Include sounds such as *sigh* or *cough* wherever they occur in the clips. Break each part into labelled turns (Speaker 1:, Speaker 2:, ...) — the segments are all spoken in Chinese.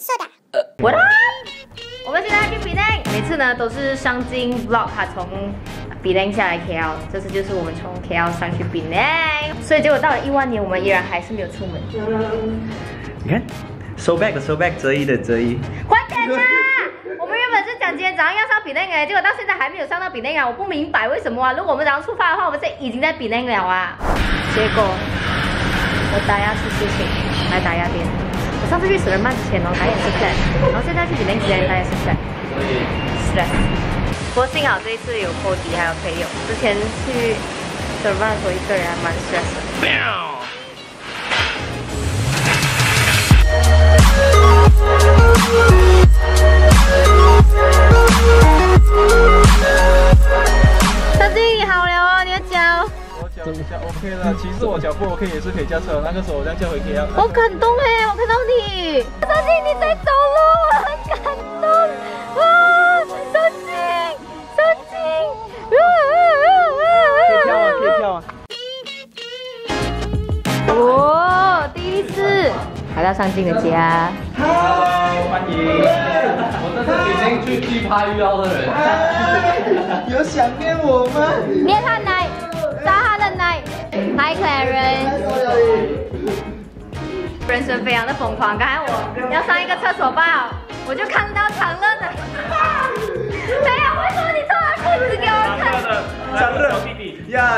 Speaker 1: soda。
Speaker 2: What up？我们现在去比 a 每次呢都是上镜 vlog，他从比 a 下来 KL，这次就是我们从 KL 上去比 a 所以结果到了一万年，我们依然还是没有出门。
Speaker 3: 你看，so back so back 折一的折一，
Speaker 2: 快点啦！我们原本是讲今天早上要上比 a 哎，结果到现在还没有上到比 a 啊！我不明白为什么啊！如果我们早上出发的话，我们现在已经在比 a 了啊！结果我打压出事情，来打压店。我上次去死人曼之前哦，打也是 flat，然后现在去比 a 之前打也是的。不过幸好这一次有 Cody 还有朋友，之前去死人曼的时候一个人还蛮 stress 的。小金，你好了哦，你的脚。
Speaker 4: 我脚脚 OK 了，其实我脚不 OK 也是可以驾车，那个时候我这样叫回 K 啊。
Speaker 2: 好感动哎，我看来到上镜的家。
Speaker 5: Hello，欢迎！我这是已经去地趴遇到的人。
Speaker 4: 有想念我吗？
Speaker 2: 捏他奶，扎他的奶。Hi Clarence，*laughs* 人生非常的疯狂。刚才我要上一个厕所吧，我就看到长乐的。*laughs*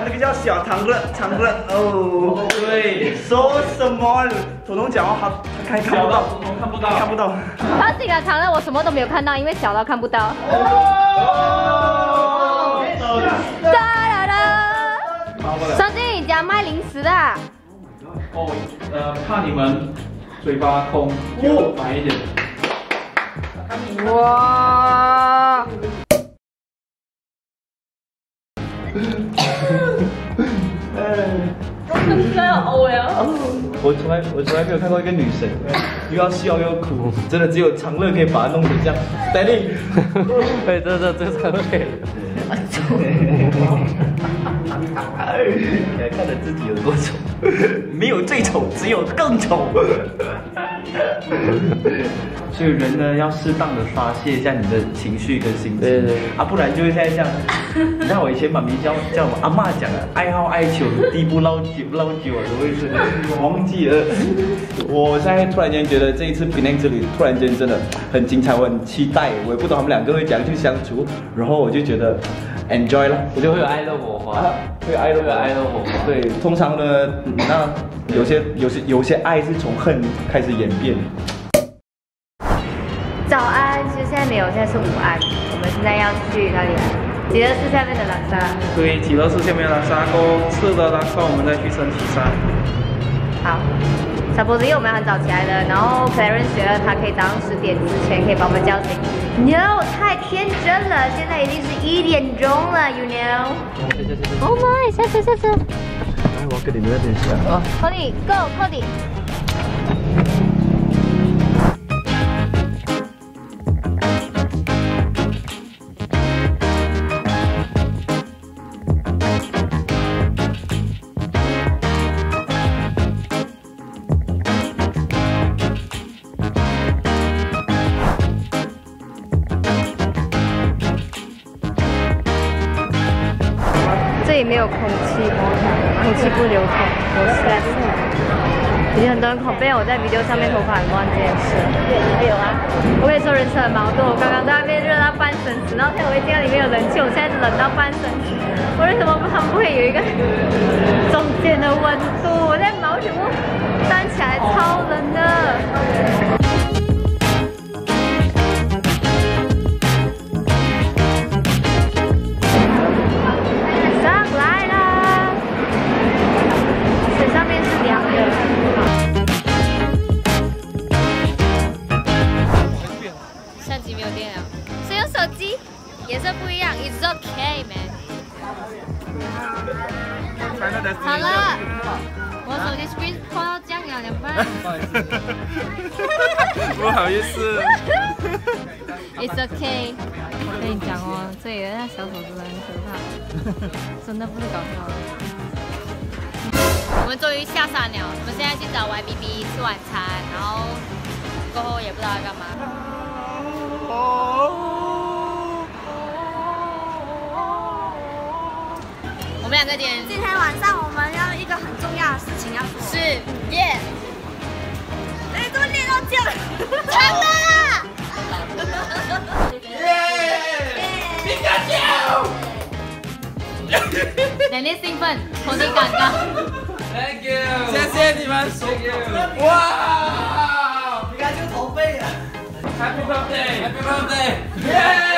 Speaker 3: 那个叫小长乐，长乐哦。
Speaker 5: 对，
Speaker 3: 说什么？彤彤讲话他他看看不到，
Speaker 5: 我看不到，
Speaker 3: 看不到。
Speaker 2: 他自己的长乐我什么都没有看到，因为小到看不到。哒啦啦！小金，你家卖零食的啊？
Speaker 5: 哦，呃，怕你们嘴巴空，就买一点。
Speaker 2: 哇！
Speaker 3: 我从来我从来没有看过一个女生又要笑又哭，真的只有长乐可以把她弄成这样。Daddy，
Speaker 5: 对，这这这才会。
Speaker 3: 你还 *laughs* 看着自己有多丑？没有最丑，只有更丑。*laughs* 所以人呢，要适当的发泄一下你的情绪跟心情，
Speaker 5: 对对
Speaker 3: 啊，不然就会现在这样。你看我以前妈咪教叫我阿妈讲的，爱好爱球，地不捞久捞久啊，什么意思？忘记了。我现在突然间觉得这一次 Penang 之旅突然间真的很精彩，我很期待，我也不懂他们两个会怎样去相处，然后我就觉得 enjoy 了，我就
Speaker 5: 就会有爱的火花，
Speaker 3: 会爱的
Speaker 5: 爱的火花。
Speaker 3: 对，通常呢，那有些有些有些爱是从恨开始演变。
Speaker 2: 早安，其实现在没有，现在是午安。我们现在要去哪里啊？吉乐寺下面的拉萨。
Speaker 4: 对，极乐寺下面拉萨沟吃了拉萨，我们再去升旗山。
Speaker 2: 好，小波子因为我们很早起来的，然后 Clarence 觉得他可以早上十点之前可以把我们叫醒。No，太天真了，现在已经是一点钟了，You know？
Speaker 5: 谢谢谢谢。
Speaker 2: Oh my，下车下车。
Speaker 3: 我要跟你们那边下啊。
Speaker 2: Cody，Go，Cody。不流通，我 stress。已经很多人 copy 我在 video 上面头发很乱这件事。还有啊。我跟你说，人生很矛盾。我刚刚在那边热到半身子，然后现在我一进到里面有冷气，我现在冷到半身子。我为什么他们不会有一个中间的温度？我在毛全部站起来，超冷的。*laughs* 不好
Speaker 4: 意思。
Speaker 2: It's okay。我跟你讲哦，这里的那小手真的很可怕，真的不是搞笑的。我们终于下山了，我们现在去找 YBB 吃晚餐，然后过后也不知道要干嘛。我们两个点
Speaker 1: 今天晚上我们要一个很重要的事情要做。
Speaker 2: 是耶，
Speaker 1: 哎，怎么练到这样？
Speaker 2: 真的啦！奶奶兴奋，头顶尴尬。
Speaker 5: Thank you，
Speaker 4: 谢谢你们
Speaker 5: ，Thank you，
Speaker 4: 哇！皮卡丘头背啊
Speaker 5: Happy
Speaker 4: birthday，，Happy birthday！耶！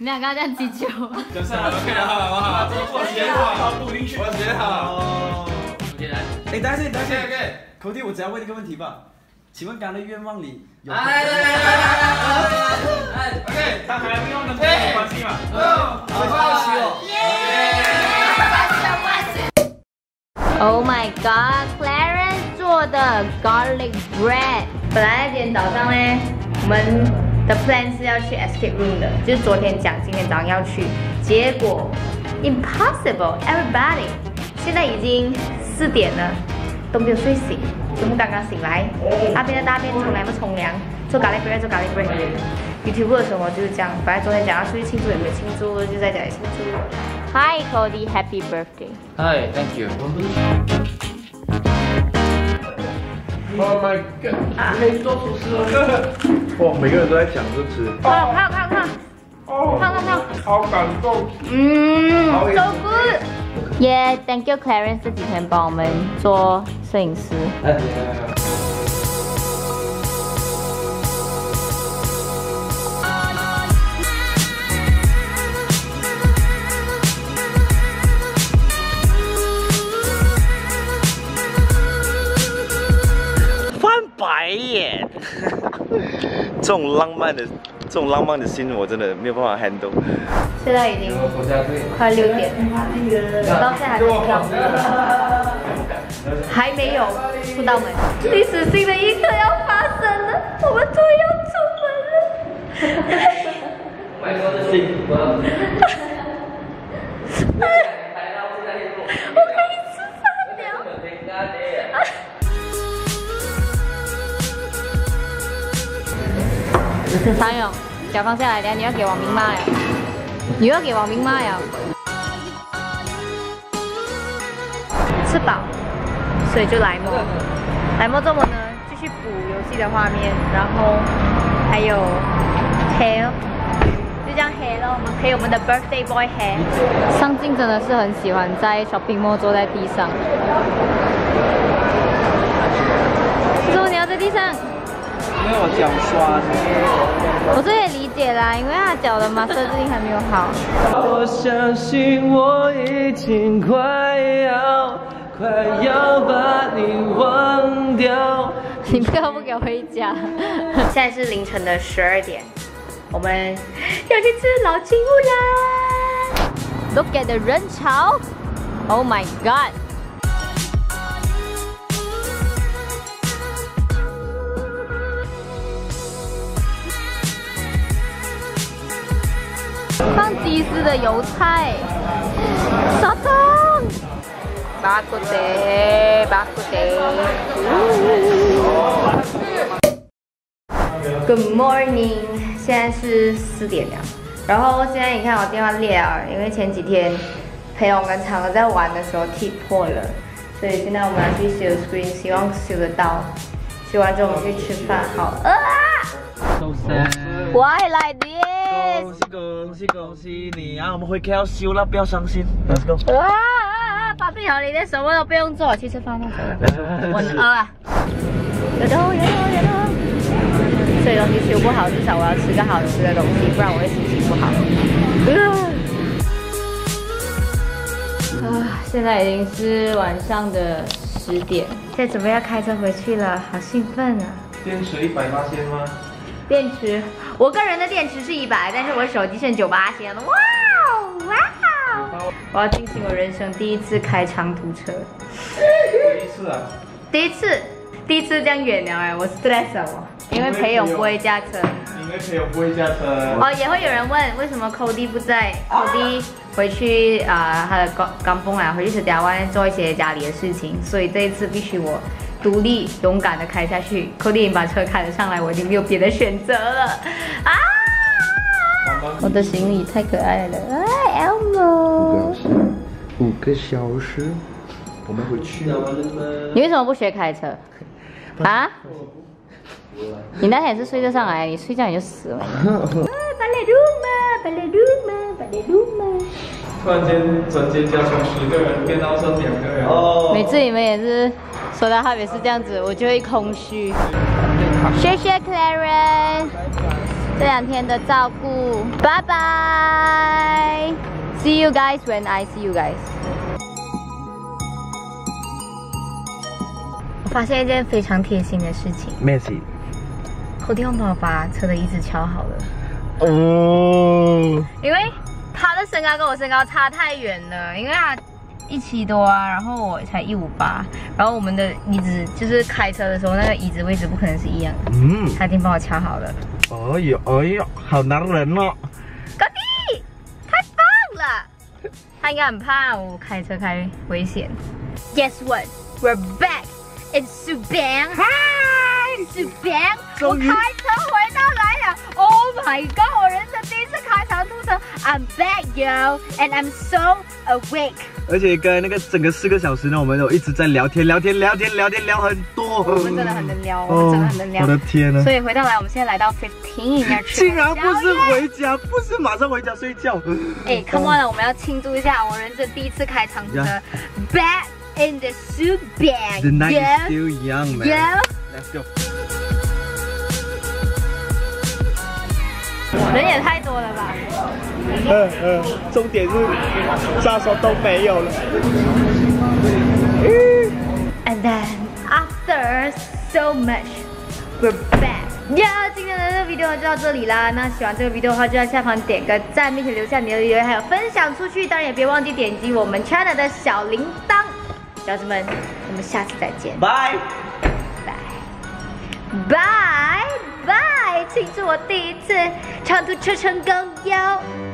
Speaker 2: 你俩刚刚这样击球，
Speaker 5: 就上了
Speaker 4: OK 了，好了，好了，
Speaker 5: 我写好。
Speaker 4: 我写好。哎，等一下，等一下
Speaker 5: OK，OK
Speaker 4: 口弟，我只要问一个问题吧，请问刚刚的愿望里有？
Speaker 5: 哎来来来来来来，OK，他还没用能跟你关系嘛？
Speaker 4: 好好奇哦。
Speaker 2: Oh my god，Clarence 做的 garlic bread。本来今天早上呢，我们的 plan 是要去 escape room 的，就是昨天讲今天早上要去，结果 impossible，everybody，现在已经四点了，都没有睡醒，全部刚刚醒来，大便的大便，从来不冲凉，做 garlic bread 做 garlic bread。YouTube 的生活就是这样，本来昨天讲要出去庆祝，也没有庆祝，就在家里庆祝。Hi Cody，Happy birthday。
Speaker 5: Hi，Thank you。
Speaker 3: Oh my god！没做厨师了。哇，每个人都在讲这词。
Speaker 2: 看看看看，
Speaker 3: 哦，
Speaker 2: 看看看，
Speaker 3: 好感动。
Speaker 2: 嗯
Speaker 3: 好
Speaker 2: ，so good。耶、t h a n k you Clarence 这几天帮我们做摄影师。
Speaker 6: 种浪漫的、这种浪漫的心，我真的没有办法 handle。
Speaker 2: 现在已经快六点，到现在还没到，还没有出到门。历史性的一刻要发生了，我们终于要出门了。常勇，脚放下来，等下你要给王明骂呀！你又要给王明骂呀！吃饱，所以就来摸。来摸这么呢，继续补游戏的画面，然后还有黑，就这样黑了，我们陪我们的 birthday boy 黑。上镜真的是很喜欢在 shopping mall 坐在地上。为什么你要在地上？
Speaker 4: 因为我脚酸。
Speaker 2: 我这也理解啦，因为他脚的马色最近还没有好。
Speaker 4: 我相信我已经快要快要把你忘掉。
Speaker 2: 你不要不给我回家。*laughs* 现在是凌晨的十二点，我们要去吃老金屋啦！Look at the 人潮，Oh my god！放鸡丝的油菜，沙汤，巴古德，巴古德。Good morning，现在是四点了。然后现在你看我电话裂了，因为前几天陪我跟嫦娥在玩的时候踢破了，所以现在我们要去修 screen，希望修得到。修完之后我们去吃饭，好饿啊
Speaker 4: So sad。
Speaker 2: ！Why like this？
Speaker 6: 恭喜恭喜恭喜你啊！我们回 KL 修了，不要伤心。Let's go。
Speaker 2: 啊啊啊！保证好，你连什么都不用做，去吃饭吧。我很饿啊！有的有的有的。所以东西修不好，至少我要吃个好吃的东西，不然我会心情不好。啊！现在已经是晚上的十点，现在准备要开车回去了，好兴奋啊！
Speaker 3: 电池一百八千吗？
Speaker 2: 电池，我个人的电池是一百，但是我手机剩九八千了。哇哦哇哦！我要进行我人生第一次开长途车，
Speaker 3: 第一次啊。
Speaker 2: 第一次，第一次这样远了哎，我 stress 了我。因为裴勇不会驾车。
Speaker 3: 因为裴勇不会驾车。
Speaker 2: 哦，也会有人问为什么 Cody 不在？Cody 回去啊、他的刚刚崩啊，回去是台湾做一些家里的事情，所以这一次必须我独立勇敢的开下去。已经把车开了上来，我已经没有别的选择了啊！我的行李太可爱了，哎，Elmo，
Speaker 4: 五个小时，
Speaker 3: 我们回去。
Speaker 2: 你为什么不学开车？啊？你那天也是睡得上来，你睡觉你就死了。巴雷鲁嘛，巴雷鲁嘛，巴雷鲁嘛。
Speaker 5: 突然间整间家从十个人变到剩两个人。
Speaker 3: 哦。
Speaker 2: 每次你们也是说到他也是这样子，我就会空虚。谢谢 Clarence 这两天的照顾，拜拜。See you guys when I see you guys。我发现一件非常贴心的事情
Speaker 4: ，Messi，
Speaker 2: 后天帮我把车的椅子敲好了。
Speaker 4: 哦，
Speaker 2: 因为他的身高跟我身高差太远了，因为他一七多啊，然后我才一五八，然后我们的椅子就是开车的时候那个椅子位置不可能是一样的，
Speaker 4: 嗯，
Speaker 2: 他已经帮我敲好了。
Speaker 4: 哎呦哎呦，好男人哦，
Speaker 2: 高弟，太棒了！他应该很怕我开车开危险。Guess what? We're back in Subang. Hi, Subang. 我开。Oh my god！我人生第一次开长途车。I'm back, yo, and I'm so awake.
Speaker 4: 而且刚才那个整个四个小时呢，我们有一直在聊天聊天聊天聊天聊很多，
Speaker 2: 我们真的很能聊，我们真的很能聊。
Speaker 4: 我的天呐！
Speaker 2: 所以回到来，我们现在来到 Fifteen 要吃
Speaker 4: 竟然不是回家，不是马上回家睡觉。
Speaker 2: 哎，Come on 了，我们要庆祝一下我人生第一次开长途车 Yeah.，Back in the suit
Speaker 4: bag，The night is
Speaker 2: yeah
Speaker 4: still young, man. yeah，Let's go.
Speaker 2: 人也太多了吧？
Speaker 4: 嗯嗯，重点是杀手都没有了。
Speaker 2: And then after so much, we're back. 呀、今天的这个 video 就到这里啦。那喜欢这个 video 的话，就在下方点个赞，并且留下你的留言，还有分享出去。当然也别忘记点击我们 channel 的小铃铛。小子们，我们下次再见，
Speaker 4: 拜。
Speaker 2: 拜拜拜！庆祝我第一次长途车成功哟！